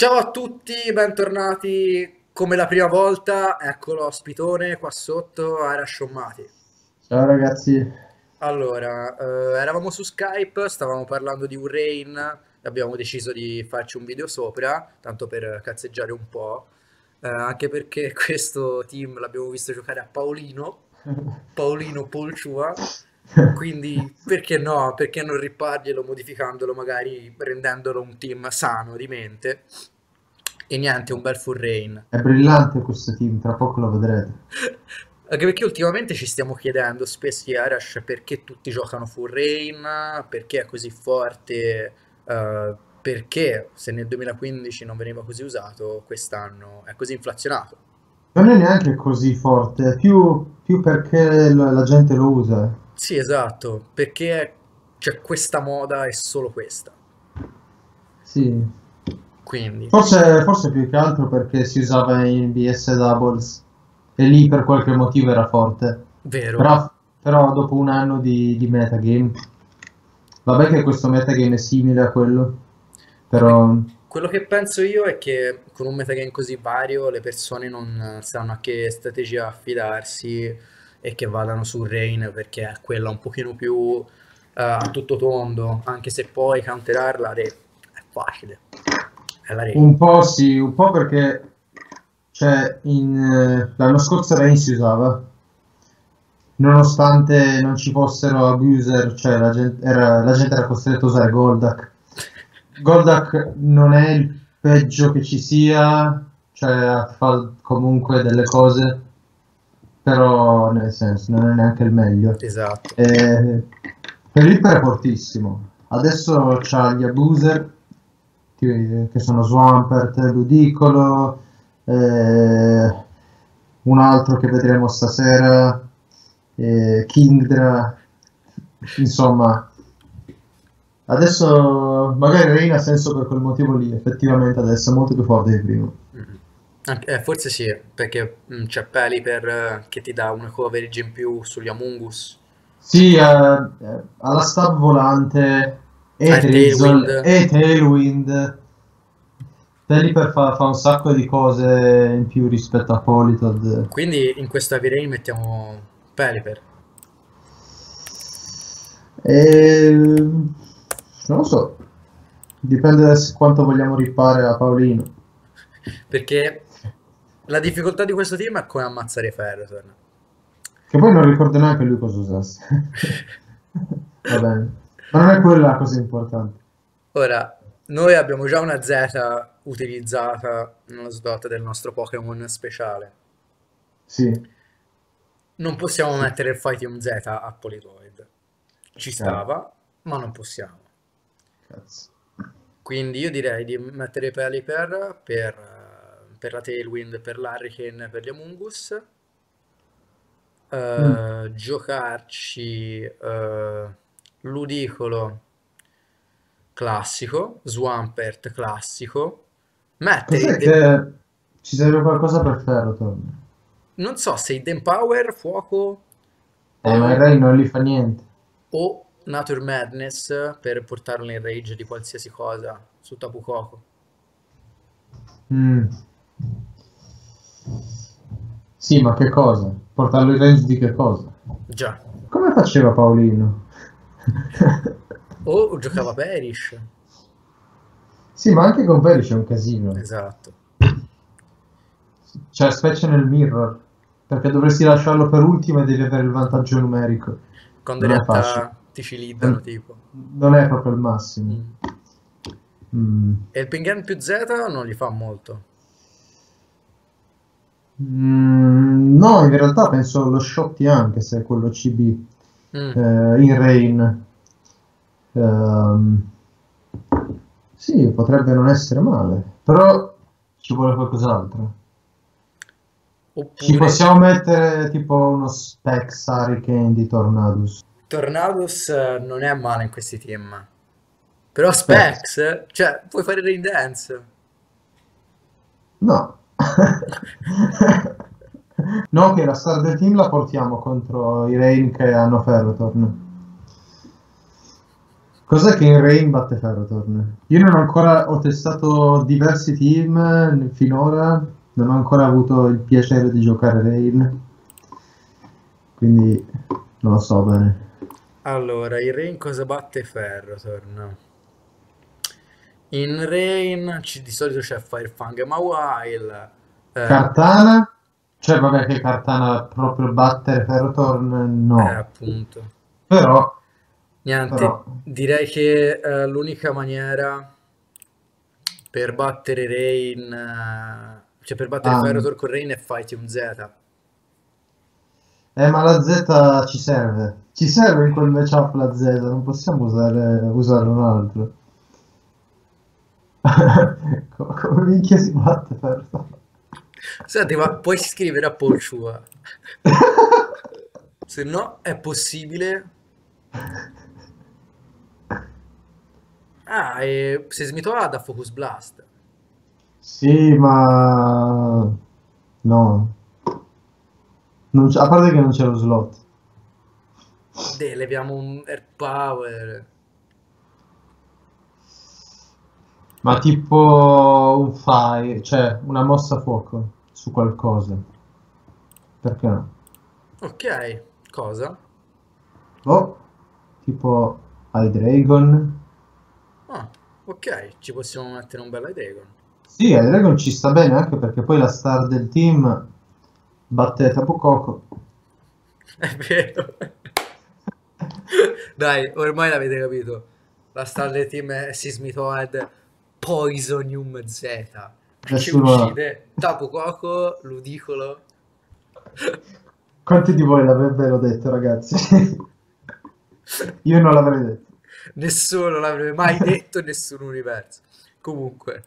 Ciao a tutti, bentornati. Come la prima volta, ecco l'ospitone qua sotto, Ara Sciommati. Ciao ragazzi, Allora, eh, eravamo su Skype, stavamo parlando di Urain, abbiamo deciso di farci un video sopra, tanto per cazzeggiare un po', eh, anche perché questo team l'abbiamo visto giocare a Paolino, Paolino Polciua, quindi perché no? Perché non riparglielo modificandolo, magari rendendolo un team sano di mente? E niente, un bel full rain. è brillante questo team, tra poco lo vedrete. Anche perché ultimamente ci stiamo chiedendo spesso Arash perché tutti giocano full rain, perché è così forte, eh, perché se nel 2015 non veniva così usato, quest'anno è così inflazionato. Non è neanche così forte, più, più perché la, la gente lo usa. Sì, esatto, perché c'è questa moda e solo questa. Sì, Quindi, forse, forse più che altro perché si usava in BS Doubles e lì per qualche motivo era forte. vero. Però, però dopo un anno di, di metagame, vabbè che questo metagame è simile a quello, però Quello che penso io è che con un metagame così vario le persone non sanno a che strategia affidarsi e che vadano su Rain perché è quella un pochino più eh, a tutto tondo, anche se poi counterarla è facile, è la Rain. un po' sì, un po' perché cioè, in, eh, l'anno scorso Rain si usava. nonostante non ci fossero abuser, cioè la gente era, la gente era costretta a usare Goldak. Goldak non è il peggio che ci sia, cioè fa comunque delle cose, però nel senso non è neanche il meglio. Esatto. E per Reaper è fortissimo. Adesso c'ha gli abuser che che sono Swampert, Ludicolo, eh, un altro che vedremo stasera, eh, Kingdra, insomma. Adesso magari Reina ha senso per quel motivo lì, effettivamente adesso è molto più forte di prima. Mhm. Anche- eh, forse sì, perché mm, c'è Pelipper eh, che ti dà una coverage in più sugli Amungus. Sì, eh, eh, alla stab volante e Drizzle Tailwind. e Tailwind. Pelipper fa, fa un sacco di cose in più rispetto a Politod. Quindi in questo Heavy Rain mettiamo Pelipper. E... Non lo so, dipende da quanto vogliamo ripare a Paolino. Perché la difficoltà di questo team è come ammazzare Ferroton. Che poi non ricordo neanche lui cosa usasse. Va bene. Ma non è quella la cosa importante. Ora, noi abbiamo già una Z utilizzata nello slot del nostro Pokémon speciale. Sì, Non possiamo sì, mettere il Fighting Z a Politoid. Ci stava, ma non possiamo. Cazzo. Quindi io direi di mettere Pelipper per, eh, per la Tailwind, per l'Hurricane, per gli Amungus. Mm. Eh, giocarci eh, Ludicolo classico, Swampert classico, mettere De- ci serve qualcosa per Ferroton? non so se il Dempower, fuoco Eh, ma il o, Ray non gli fa niente. o Nature Madness per portarlo in rage di qualsiasi cosa su Tapu Koko. Mm. Sì, ma che cosa? Portarlo in range di che cosa? Già. Come faceva Paolino? O giocava Perish. Sì, ma anche con Perish è un casino. Esatto. Cioè, specie nel mirror. Perché dovresti lasciarlo per ultimo e devi avere il vantaggio numerico. Quando in realtà ti ciliddano Non tipo. non è proprio il massimo. Mm. Mm. E il Pingan più Z non gli fa molto. Mm, no, in realtà penso lo Shotty anche se è quello CB Mm. eh, in Rain. Ehm, sì, potrebbe non essere male, però ci vuole qualcos'altro. Ci Oppure possiamo mettere tipo uno Specs Hurricane di Tornadus. Tornadus eh, non è male in questi team. Però Specs? Specs, cioè, puoi fare Rain Dance. No. No, che la star del team la portiamo contro i Rain che hanno Ferrotorn. Cos'è che in Rain batte Ferrotorn? Io non ho ancora, ho testato diversi team finora, non ho ancora avuto il piacere di giocare Rain, quindi non lo so bene. Allora, in Rain cosa batte Ferrotorn? In Rain ci- di solito c'è Firefang e Mawile. eh, Cartana? Cioè vabbè che Cartana proprio battere Ferrotorn eh, no, appunto. però, Niente, però, direi che eh, l'unica maniera per battere Rain, eh, cioè per battere ah, Ferrotor con Rain è Fighting Z. eh, ma la Z ci serve, ci serve in quel matchup la Z, non possiamo usare, usare un altro. Co- Come minchia si batte Ferrotorn? Senti, ma puoi scrivere a Polchua? Se no, è possibile. Ah, e se smitola da Focus Blast. Sì, ma no, a parte che non c'è lo slot. De, leviamo un Air Power. Ma tipo un fire, cioè una mossa a fuoco su qualcosa. Perché no? Ok, cosa? Oh, tipo Hydreigon. Ah, ok, ci possiamo mettere un bel Dragon. Sì, Hydreigon ci sta bene anche perché poi la star del team batte Tapu Koko. È vero. Dai, ormai l'avete capito. La star del team è Sismitoad Poisonium Z. Che Nessuno... uccide Tapu Koko, Ludicolo. Quanti di voi l'avrebbero detto, ragazzi? Io non l'avrei detto. Nessuno l'avrebbe mai detto nessun universo. Comunque.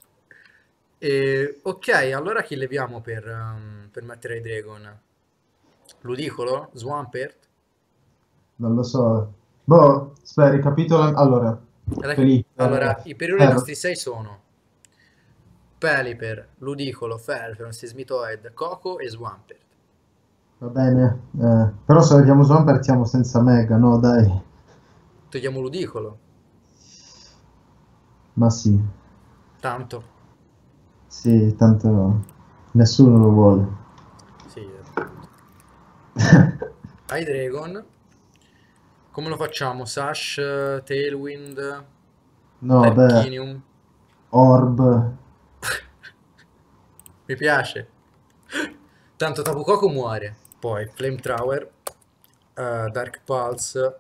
E, ok, allora chi leviamo per, um, per mettere i Dragon? Ludicolo? Swampert? Non lo so. Boh, aspetta, ricapitola. Allora, Allora, Felipe, allora, i periodi Ferro. nostri 6 sono Pelipper, Ludicolo, Ferro, Sismitoid, Coco e Swampert. Va bene. eh, però se vediamo Swampert siamo senza Mega, no? Dai. Togliamo Ludicolo, Ma sì. tanto. Sì, tanto nessuno lo vuole. Sì. Ai Dragon. Come lo facciamo? Sash, Tailwind, No, beh, Tarquinium. Orb. Mi piace. Tanto Tapu Koko muore. Poi Flamethrower, eh, Dark Pulse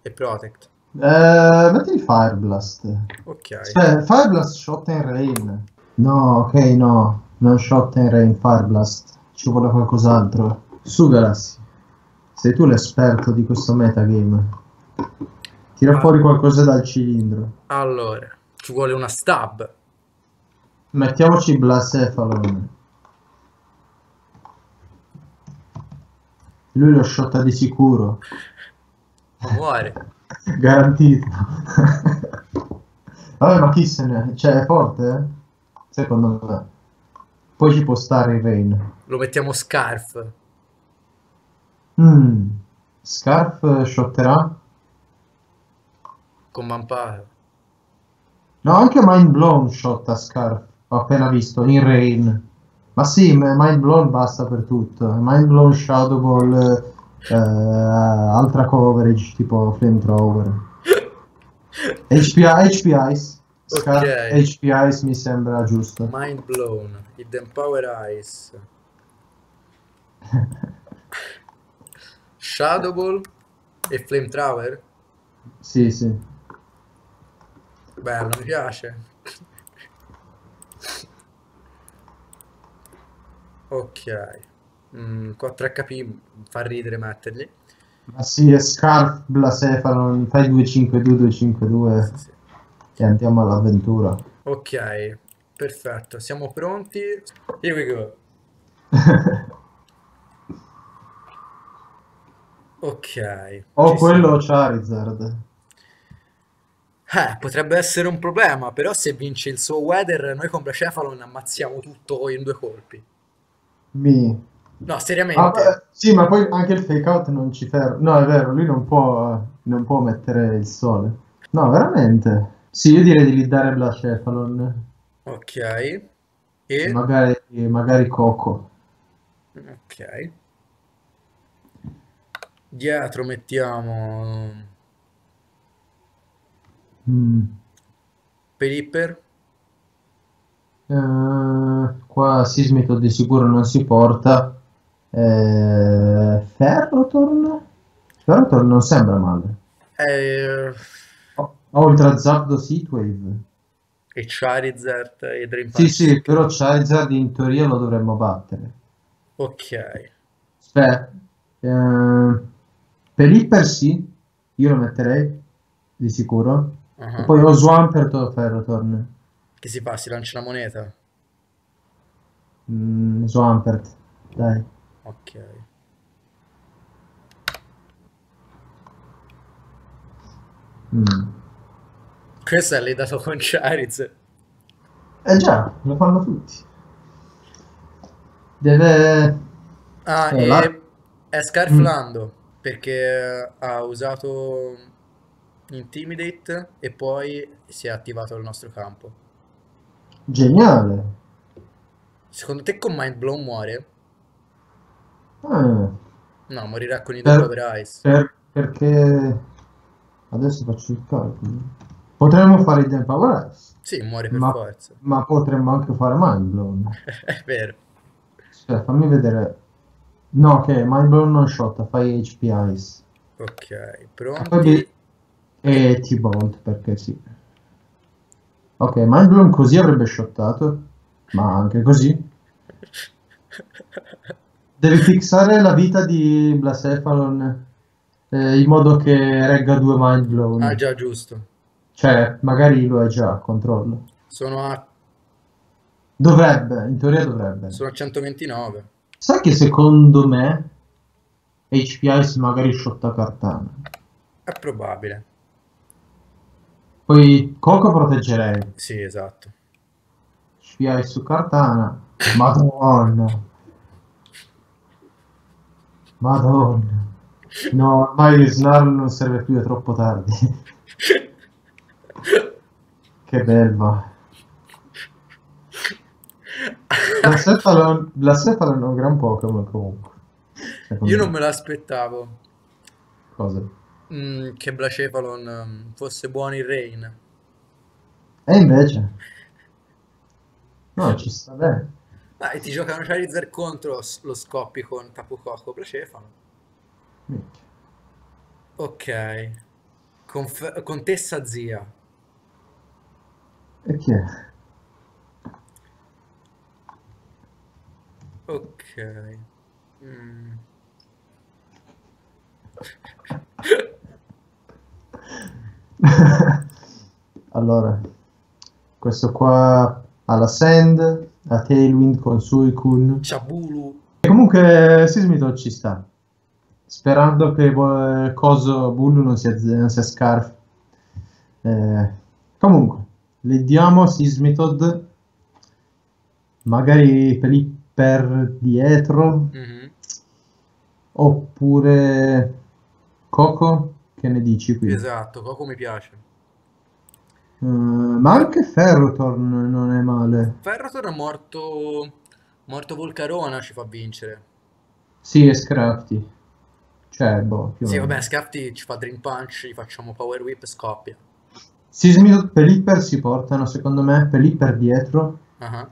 e Protect. Eh, metti il Fire Blast. Ok. Aspetta, Fire Blast Shot and Rain. No, ok, no. Non Shot and Rain, Fire Blast. Ci vuole qualcos'altro. Su, Galassi. Sei tu l'esperto di questo metagame. Tira fuori qualcosa dal cilindro. Allora, ci vuole una stab. Mettiamoci Blacephalon. Lui lo shotta di sicuro. Muore. Garantito. Vabbè, ma chi se ne... Cioè, è forte, eh? Secondo me. Poi ci può stare il Rain. Lo mettiamo Scarf. Mm. Scarf shotterà? Con Vampire. No, anche Mind Blown shotta Scarf. Ho appena visto, in Rain. Ma sì, Mind Blown basta per tutto. Mind Blown, Shadow Ball, eh, altra coverage tipo Flamethrower. HP, HP Ice. Scarf, Ok. HP Ice mi sembra giusto. Mind Blown. Hidden Power Ice. Shadow Ball e Flamethrower. Sì, sì. Bello, mi piace. Ok. Mm, 4 HP fa ridere metterli. Ma sì, è Scarf, Blacephalon, fai 252, 252 Sì, sì. e andiamo all'avventura. Ok, perfetto. Siamo pronti? Here we go. Ok. O quello o. Charizard. Eh, potrebbe essere un problema, però se vince il suo Weather, noi con Blacephalon ammazziamo tutto in due colpi. Mi. No, Ah, seriamente. beh, sì, ma poi anche il fake out non ci ferma. No, è vero, lui non può, non può mettere il sole. No, veramente. Sì, io direi di liddare Blacephalon. Ok. E? Magari, magari Coco. Ok. Dietro mettiamo Mm. Pelipper. Eh, qua Sismito di sicuro non si porta. Eh, Ferrotorn? Ferrotorn non sembra male. Eh, Oh, Oltre a Zapdos Heatwave. e Charizard e Dream Sì, Punch. sì, però Charizard in teoria lo dovremmo battere. Ok. Aspetta. Eh, Pelipper sì, io lo metterei, di sicuro. Ah. E poi o Swampert o Ferrotorn. Che si fa? Si lancia la moneta? Mm, Swampert, dai. Ok. Mm. Questo l'hai dato con Charizard. Eh già, lo fanno tutti. Deve... Ah, Eh, e la- è Scarflando perché ha usato Intimidate e poi si è attivato il nostro campo. Geniale. Secondo te con Mind Blown muore? Ah, No, morirà con i Per- Double Eyes. per- perché... Adesso faccio il calcolo. Potremmo fare il Den Power Sì, muore per ma, forza. ma potremmo anche fare Mind Blown. È vero. Aspetta, fammi vedere. No, ok, Mind Blown non shot, fai HP Ice. Ok, Ah, pronti? E T-Bolt, perché sì. Ok, Mind Blown così avrebbe shottato, ma anche così. Devi fissare la vita di Blacephalon eh, in modo che regga due Mind Blown. Ah, già, giusto. Cioè, magari lo è già, controllo. Sono a, Dovrebbe, in teoria dovrebbe. sono a 129. Sai che secondo me HP Ice magari shotta Cartana. È probabile. Poi Coco proteggerei. Sì, esatto. HP Ice su Cartana. Madonna. Madonna. No, ormai Snarl non serve più, è troppo tardi. Che Blacephalon, Blacephalon è un gran Pokémon comunque. Io non me. l'aspettavo Cosa? mm, che Blacephalon mm, fosse buono in Rain. E invece? No, ci sta bene. Dai, ti giocano Charizard contro, lo scoppi con Tapu Koko Blacephalon. Minchia. Ok. Conf- Contessa Zia. E chi è? Ok. Mm. Allora, questo qua ha la Sand, ha Tailwind con Suicune. Chabulu. E comunque Sismito ci sta. Sperando che eh, Coso Bullu non sia, non sia Scarf. Eh, comunque, le diamo Sismitod. Magari Pelipper dietro. Mhm. Oppure Coco. Che ne dici qui? Esatto, Coco mi piace. Eh, ma anche Ferrotorn non è male. Ferrator è morto... Morto Volcarona ci fa vincere. Sì, è Scrafty. Cioè, boh, più Sì, vabbè, Scafti ci fa Dream Punch, gli facciamo Power Whip e scoppia. Sismito Pelipper si portano, secondo me, Pelipper dietro. Ah.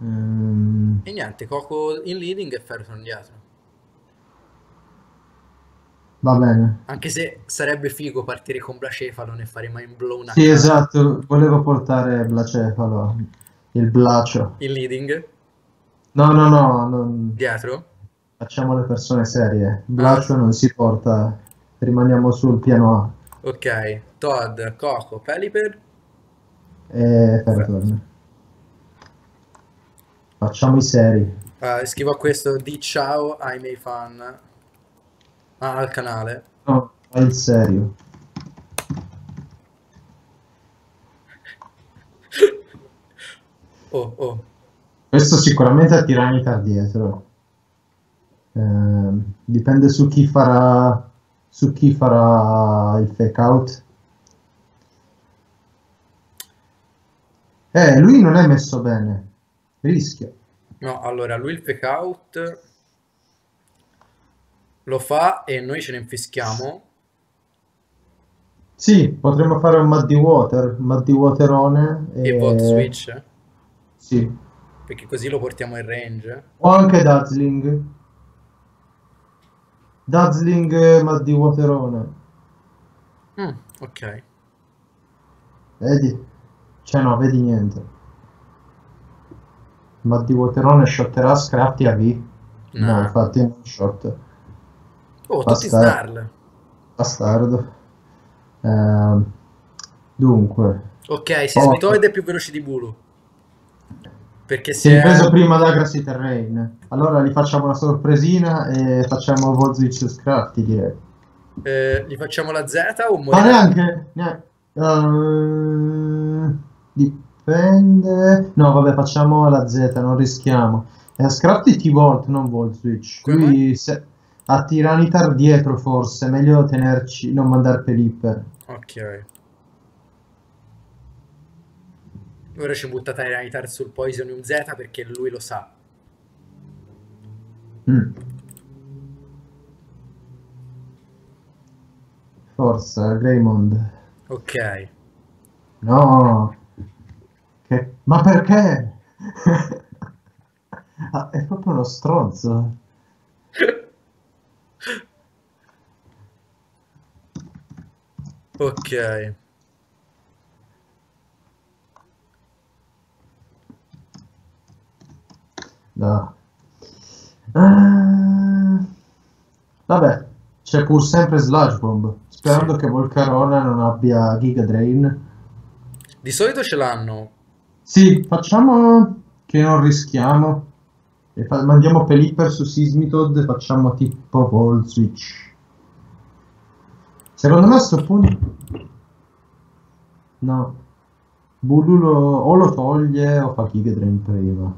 Ehm, E niente, Coco in leading e Ferrator dietro. va bene. Anche se sarebbe figo partire con Blacephalon e fare Mind Blown Sì, caso. esatto, volevo portare Blacefalo, il Blacio. In leading, No, no, no, non- dietro. facciamo le persone serie. Blacio non si porta, rimaniamo sul piano A. Ok, Todd, Coco, Pelipper. E Ferrotorn. Facciamo i seri. Uh, scrivo a questo di ciao ai miei fan. Ah, al canale. No, fai il serio. oh, oh. Questo sicuramente attirà Tiranica dietro. Eh, dipende su chi farà su chi farà il fake out. Eh, lui non è messo bene. Rischia. No, allora lui il fake out lo fa e noi ce ne infischiamo. Sì, potremmo fare un Muddy Water, Muddy Waterone E Volt e... Switch, Sì. perché così lo portiamo in range. O anche Dazzling. Dazzling e Muddy Waterone. Mm, ok. Vedi? Cioè no, vedi niente. Muddy Waterone shotterà Scrafty a V. No, No. infatti non shot. Oh, tutti Basta. snarl. Bastardo. Ehm, dunque, Ok, Sismitoid Oh. è più veloce di Bulu. Perché si è preso prima da Grassy Terrain. Allora gli facciamo una sorpresina e facciamo Volzwitch Scrafty, direi. eh, gli facciamo la Z o Ma morirà? neanche, neanche. Eh, dipende. No, vabbè, facciamo la Z, non rischiamo. Eh, Scrafty T-Volt, non Volt Switch. Lui se... ha Tiranitar dietro, forse. È meglio tenerci, non mandare Pelipper. Ok. Ora ci butta Tyranitar sul Poisonium Z perché lui lo sa. Mm. Forza, Greymond. Ok. No. Che... Ma perché? Ah, è proprio uno stronzo. Ok. No. Ah, Vabbè, c'è pur sempre Sludge Bomb. Sperando Sì. che Volcarona non abbia Giga Drain. Di solito ce l'hanno. Sì, facciamo che non rischiamo. E fa- mandiamo Pelipper su Sismitod e facciamo tipo Volt Switch. Secondo me a sto punto... No. Bulu o lo toglie o fa Giga Drain prima.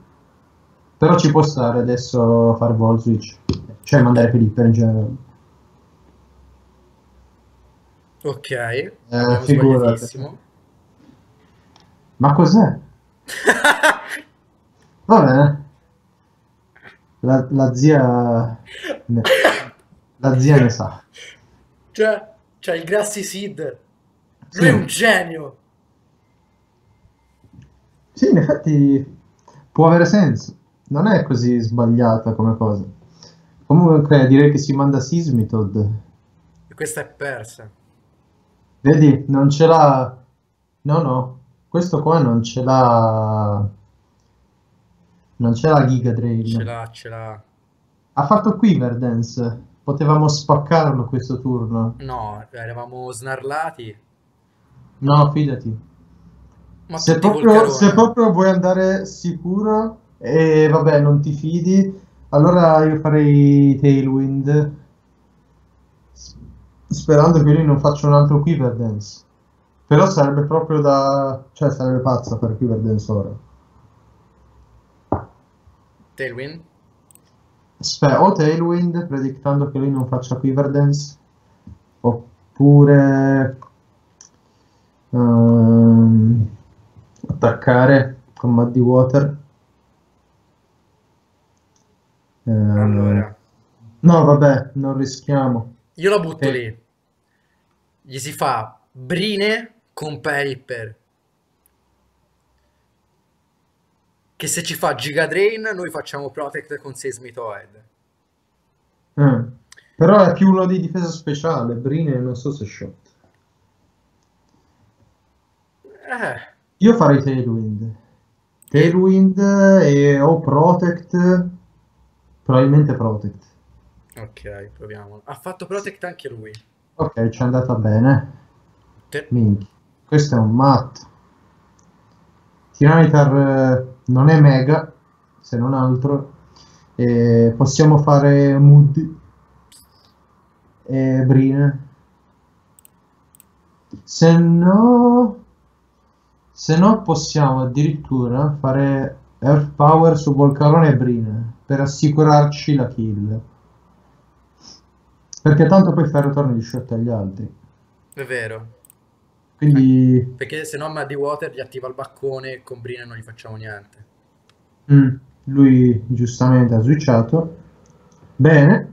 Però ci può stare adesso fare Volt Switch. Cioè mandare Pelipper in generale. Ok. Abbiamo figurati. Ma cos'è? Vabbè. La, la zia... ne- La zia ne sa. Cioè, c'è il Grassy Seed. Lui è un genio. Sì, in effetti può avere senso. Non è così sbagliata come cosa. Comunque direi che si manda Sismitod. E questa è persa. Vedi, non ce l'ha... No, no. Questo qua non ce l'ha... Non ce l'ha Giga Drain. Ce l'ha, ce l'ha. Ha fatto Quiver Dance. Potevamo spaccarlo questo turno. No, eravamo snarlati. No, fidati. Ma Se proprio, se proprio vuoi andare sicuro e vabbè, non ti fidi, allora io farei Tailwind. Sperando che lui non faccia un altro Quiver Dance. Però sarebbe proprio da... cioè sarebbe pazzo per Quiver Dance ora. Tailwind? Aspe- o Tailwind, predictando che lui non faccia Quiver Dance, oppure ehm, attaccare con Muddy Water. Ehm, Allora, no, vabbè, non rischiamo. io la butto Eh. lì. Gli si fa Brine con Paper. Che se ci fa Giga Drain, noi facciamo Protect con Seismitoid. Eh, Però è più uno di difesa speciale. Brine non so se shot. Eh, Io farei Tailwind. Tailwind e o Protect. Probabilmente Protect. ok, proviamo. Ha fatto Protect anche lui. Ok, ci è andata bene. Te- Minchia. Questo è un matto. Tiranitar eh, non è mega, se non altro. E possiamo fare Moody e Brine. Se no, se no possiamo addirittura fare Earth Power su Volcarone e Brine per assicurarci la kill. Perché tanto poi fare ritorno di shot agli altri. È vero. Quindi Perché se no Muddy Water gli attiva il baccone e con Brine non gli facciamo niente. mm, lui giustamente ha switchato. Bene,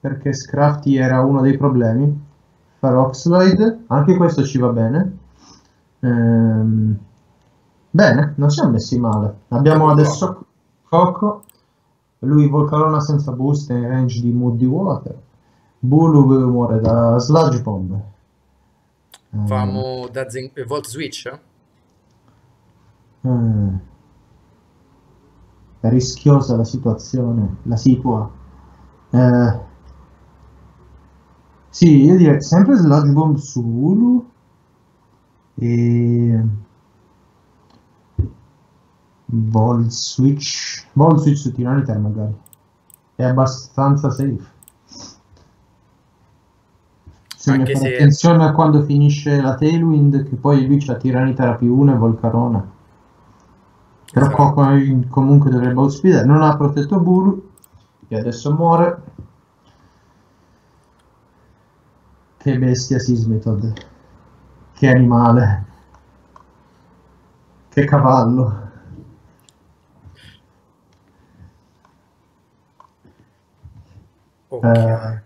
perché Scrafty era uno dei problemi. Fare Oxlide, anche questo ci va bene. Ehm, bene, non siamo messi male. Abbiamo adesso Coco, lui Volcarona senza boost in range di Muddy Water. Bulu muore da Sludge Bomb. Ehm, Famo da Zen- Volt Switch? eh, è rischiosa la situazione, la situa. Eh, sì, io direi sempre Sludge Bomb su Ulu e Volt Switch, Volt Switch su Tyranitar magari. È abbastanza safe. Bisogna Anche fare se- attenzione a quando finisce la Tailwind, che poi lui c'ha Tyranitar più 1 e Volcarona. Però Esatto. Coco comunque dovrebbe outspeedere. Non ha protetto Bulu, che adesso muore. Che bestia Sismetod. Che animale. Che cavallo. Ok. Eh,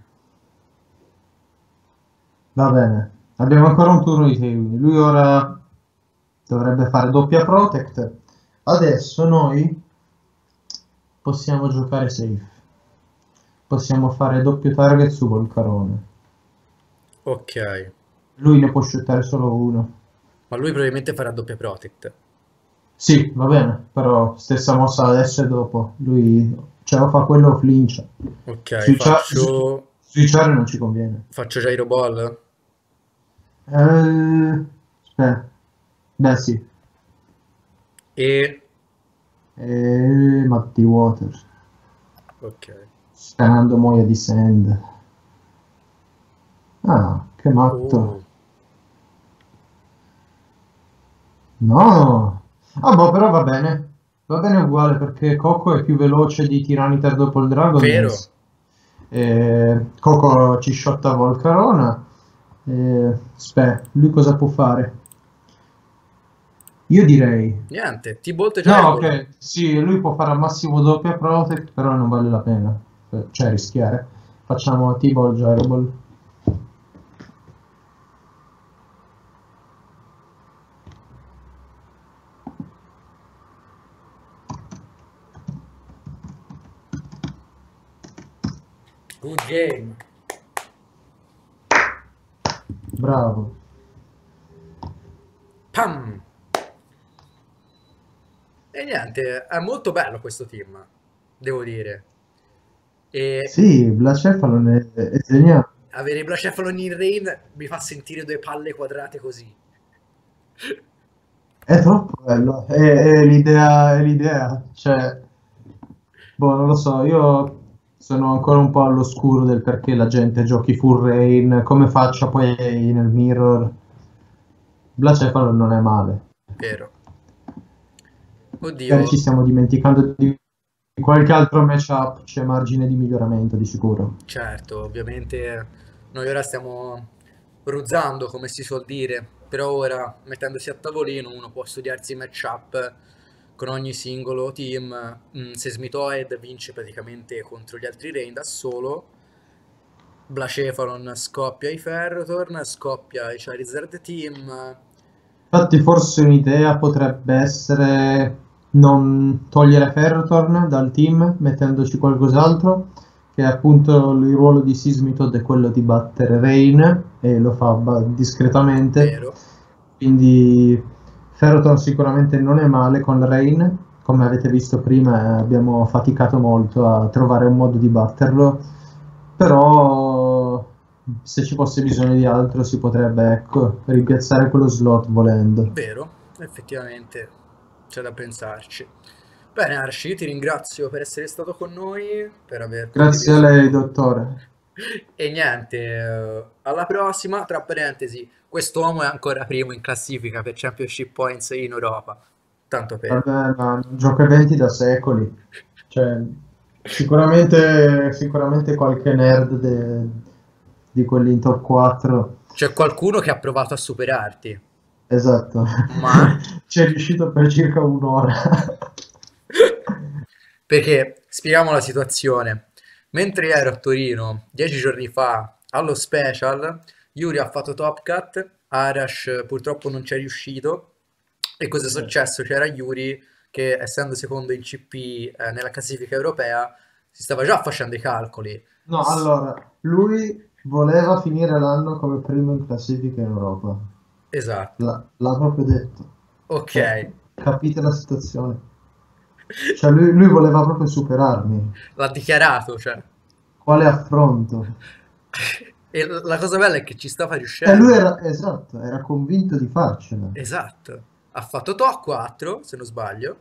va bene. Abbiamo ancora un turno di Tailwind. Lui ora dovrebbe fare doppia protect. Adesso noi possiamo giocare safe. Possiamo fare doppio target su Volcarone. Ok. Lui ne può shootare solo uno. Ma lui probabilmente farà doppia protect. Sì, va bene, però stessa mossa adesso e dopo. Lui ce la fa quello flincia. Ok, Switcha- faccio, Switchare non ci conviene. faccio Gyro Ball? Eh, aspetta. Beh sì. E... E Matti Water. Ok. Scanando Moia di Sand. Ah, che matto. Oh, No! Ah, boh, però va bene. Va bene uguale perché Coco è più veloce di Tyranitar dopo il Dragon Vero. Dance. Eh, Coco ci shotta Volcarona. Eh, aspetta, lui cosa può fare? Io direi... niente, T-Bolt e No, Gyro Ball. ok, sì, lui può fare al massimo doppia protect, però non vale la pena. Eh, Cioè, rischiare. Facciamo T-Ball, Gyro Ball. Good game. Niente, è molto bello questo team, devo dire. E Sì, Blacefalon è, è geniale. avere Blacephalon in rain mi fa sentire due palle quadrate così. È troppo bello, è, è l'idea, è l'idea, cioè, boh, non lo so, io sono ancora un po' all'oscuro del perché la gente giochi full rain, come faccia poi nel mirror. Blacefalon non è male, Vero. Oddio, magari ci stiamo dimenticando di qualche altro matchup, c'è margine di miglioramento di sicuro. certo, ovviamente noi ora stiamo ruzzando, come si suol dire, però ora mettendosi a tavolino uno può studiarsi i matchup con ogni singolo team. Mm, Seismitoid vince praticamente contro gli altri Rain da solo. Blacephalon scoppia i Ferrothorn, scoppia i Charizard Team. Infatti forse un'idea potrebbe essere non togliere Ferrothorn dal team, mettendoci qualcos'altro, che appunto il ruolo di Sismitod è quello di battere Rain e lo fa discretamente, Vero. quindi Ferrothorn sicuramente non è male con Rain, come avete visto prima eh, abbiamo faticato molto a trovare un modo di batterlo, però se ci fosse bisogno di altro si potrebbe ecco, rimpiazzare quello slot volendo. Vero, effettivamente c'è da pensarci. Bene, Arci, ti ringrazio per essere stato con noi, per aver Grazie a lei, dottore. E niente, eh, alla prossima, tra parentesi, quest'uomo è ancora primo in classifica per Championship Points in Europa. Tanto per... Vabbè, ma gioca eventi da secoli. Cioè, sicuramente, sicuramente qualche nerd de- di quelli in top 4 C'è qualcuno che ha provato a superarti, Esatto. ma Ci è riuscito per circa un'ora. perché spieghiamo la situazione. Mentre ero a Torino dieci giorni fa allo special, Yuri ha fatto Top Cut, Arash purtroppo non ci è riuscito. E cosa è successo? C'era Yuri che, essendo secondo in CP eh, nella classifica europea, si stava già facendo i calcoli. No, allora, lui voleva finire l'anno come primo in classifica in Europa. Esatto, L'ha l'ha proprio detto. Cioè, ok, capite la situazione? Cioè, lui, lui voleva proprio superarmi. l'ha dichiarato, cioè. Quale affronto? E la cosa bella è che ci stava E riuscendo. lui era, esatto, era convinto di farcela. Esatto, ha fatto top 4, se non sbaglio,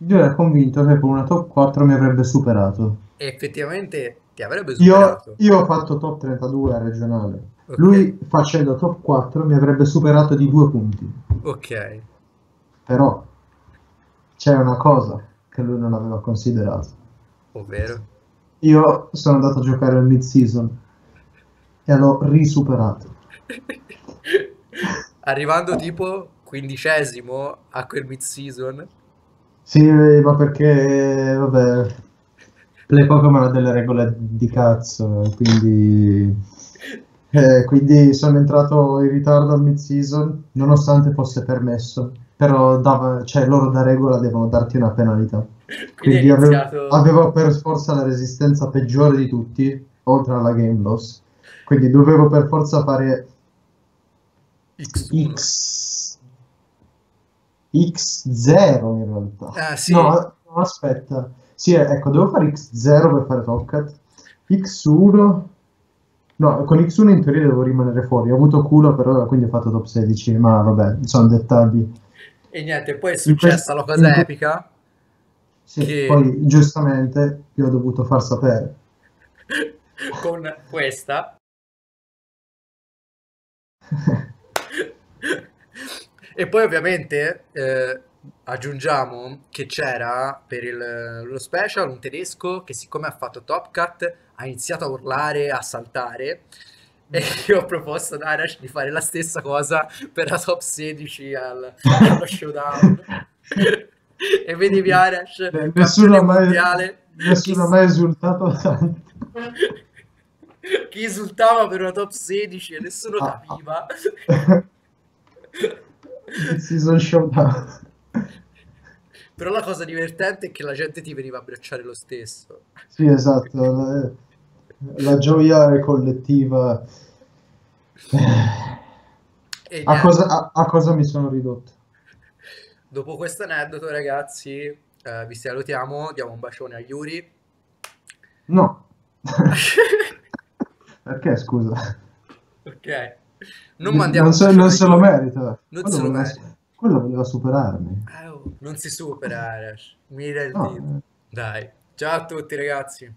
Lui era convinto che con una top 4 mi avrebbe superato. e effettivamente ti avrebbe Io, superato. io ho fatto top 32 a regionale. Ok, Lui facendo top 4 mi avrebbe superato di due punti. ok. Però c'è una cosa che lui non aveva considerato. Ovvero? Io sono andato a giocare al mid-season e l'ho risuperato. Arrivando tipo quindicesimo a quel mid-season. Sì, ma perché, vabbè, Play Pokémon ha delle regole di cazzo, quindi, eh, quindi sono entrato in ritardo al mid-season, nonostante fosse permesso, però dava- cioè, loro da regola devono darti una penalità. Quindi Quindi avevo, avevo per forza la resistenza peggiore di tutti, oltre alla game loss, quindi dovevo per forza fare X1. X... X0 in realtà. Ah, sì. No, no, aspetta. Sì, ecco, devo fare X0 per fare Tomcat. X1... No, con X1 in teoria devo rimanere fuori. Ho avuto culo però, quindi ho fatto top 16, ma vabbè, sono dettagli. E niente, poi è successa la cosa epica Sì, che poi giustamente vi ho dovuto far sapere. con questa. E poi ovviamente eh, aggiungiamo che c'era per il- lo special un tedesco che siccome ha fatto Top Cut ha iniziato a urlare, a saltare e io ho proposto ad Arash di fare la stessa cosa per la top 16 al- allo showdown. E vedevi Arash, Nessuno ha mai, nessuno chi- mai esultato tanto. chi esultava per una top 16 e nessuno Ah, capiva. Season showdown. Però la cosa divertente è che la gente ti veniva a abbracciare lo stesso. Sì, esatto, la, la gioia è collettiva. A cosa, a- a cosa mi sono ridotto? dopo questo aneddoto, ragazzi, eh, vi salutiamo, diamo un bacione a Yuri. No. Perché, scusa? Ok. Non mandiamo Non se, non se lo merita. Non se lo merita. Quello voleva superarmi. Eh, oh, non si supera, Arash. Mira il No, dito. Dai. Ciao a tutti, ragazzi.